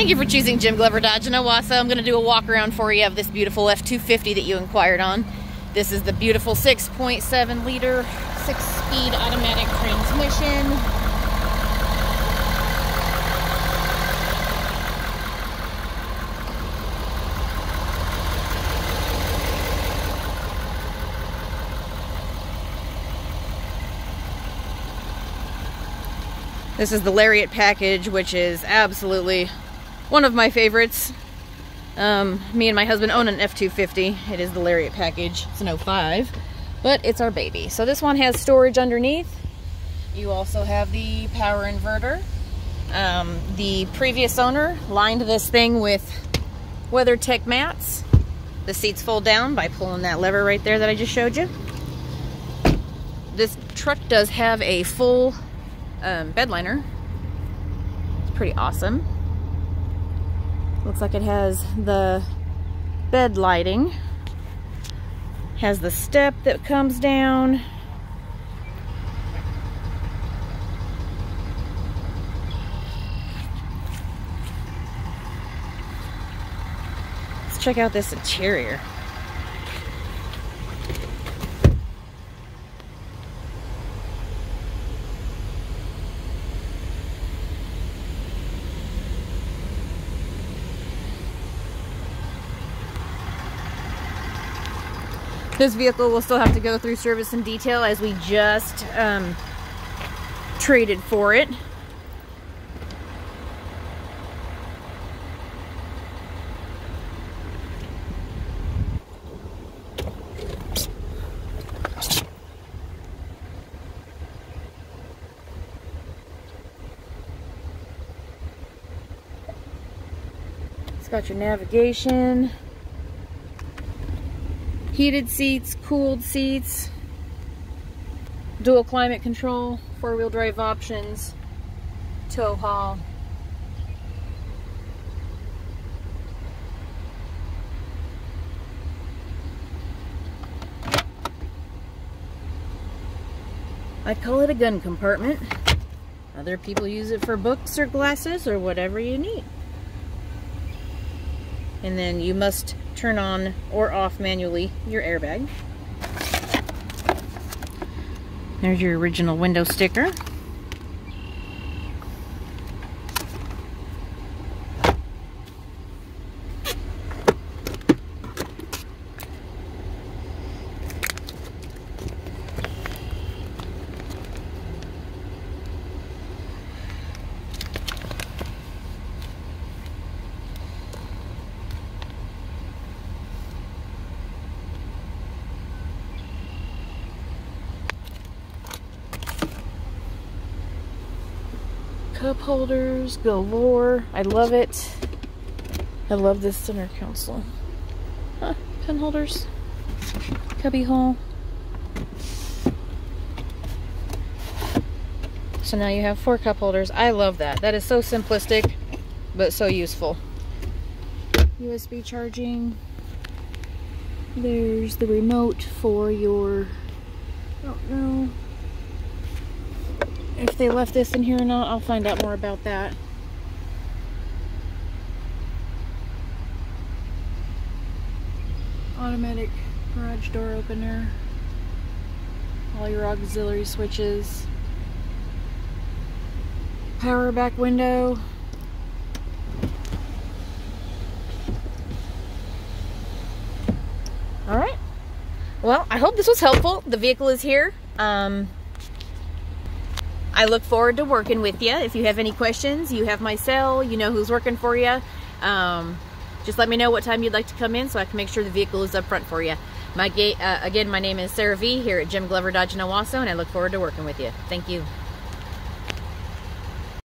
Thank you for choosing Jim Glover Dodge in Owasso. I'm going to do a walk around for you of this beautiful F-250 that you inquired on. This is the beautiful 6.7 liter, six speed automatic transmission. This is the Lariat package, which is absolutely one of my favorites. Um, me and my husband own an F-250. It is the Lariat package. It's an 05, but it's our baby. So this one has storage underneath. You also have the power inverter. Um, the previous owner lined this thing with WeatherTech mats. The seats fold down by pulling that lever right there that I just showed you. This truck does have a full um, bed liner. It's pretty awesome. Looks like it has the bed lighting. Has the step that comes down. Let's check out this interior. This vehicle will still have to go through service and detail as we just um, traded for it. It's got your navigation heated seats, cooled seats, dual climate control, four-wheel drive options, tow haul. I call it a gun compartment. Other people use it for books or glasses or whatever you need. And then you must turn on or off manually your airbag. There's your original window sticker. Cup holders galore. I love it. I love this center console. Huh, pen holders. Cubby hole. So now you have four cup holders. I love that. That is so simplistic, but so useful. USB charging. There's the remote for your, I don't know, if they left this in here or not, I'll find out more about that. Automatic garage door opener. All your auxiliary switches. Power back window. Alright. Well, I hope this was helpful. The vehicle is here. Um, I look forward to working with you. If you have any questions, you have my cell, you know who's working for you. Um, just let me know what time you'd like to come in so I can make sure the vehicle is up front for you. My uh, Again, my name is Sarah V here at Jim Glover Dodge in Owasso, and I look forward to working with you. Thank you.